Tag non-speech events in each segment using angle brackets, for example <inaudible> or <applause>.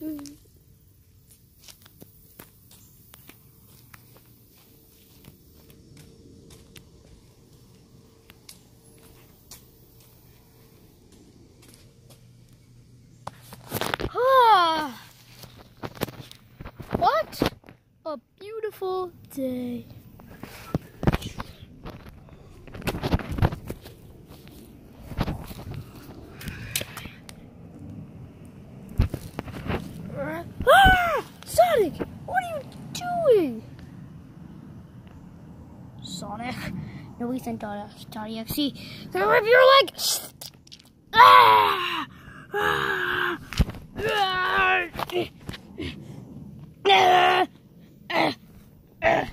Mm. What a beautiful day. Sonic, what are you doing? Sonic, no, we sent .exe. Gonna rip your leg. Ah! Ah! Ah! Ah! Ah! Ah!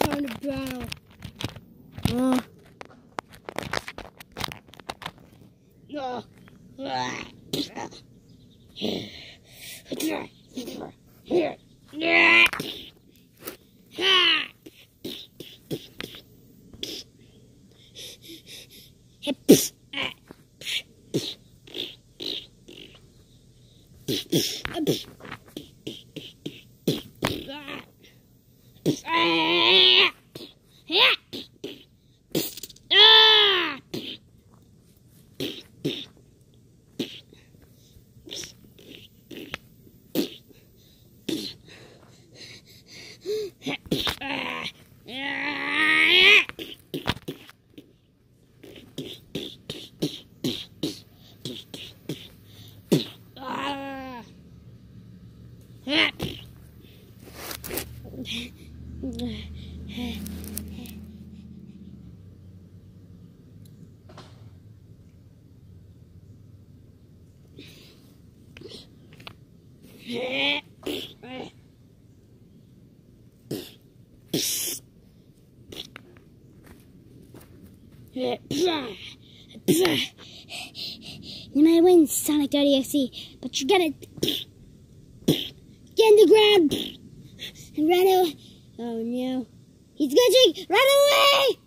Time to battle. Uh. Uh. Yeah. You might win, Sonic.exe, but you gotta get in the ground and <laughs> run away. Oh no. He's glitching! Run away!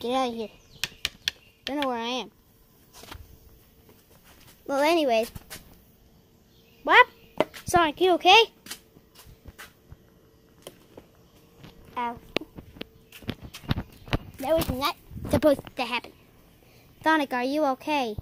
Get out of here. Don't know where I am. Well, anyways. What? Sonic, you okay? Ow. That was not supposed to happen. Sonic, are you okay?